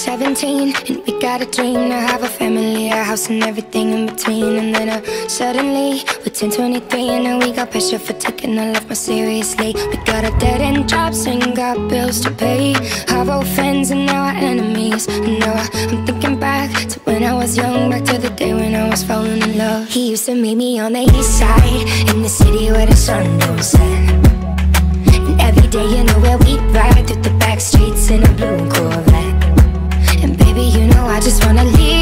17 and we got a dream to have a family, a house and everything in between. And then uh, suddenly we're 10, 23 and now we got pressure for taking our life more seriously. We got a dead end jobs and got bills to pay. Our old friends and now our enemies. And now I, I'm thinking back to when I was young Back to the day when I was falling in love. He used to meet me on the east side In the city where the sun just wanna leave.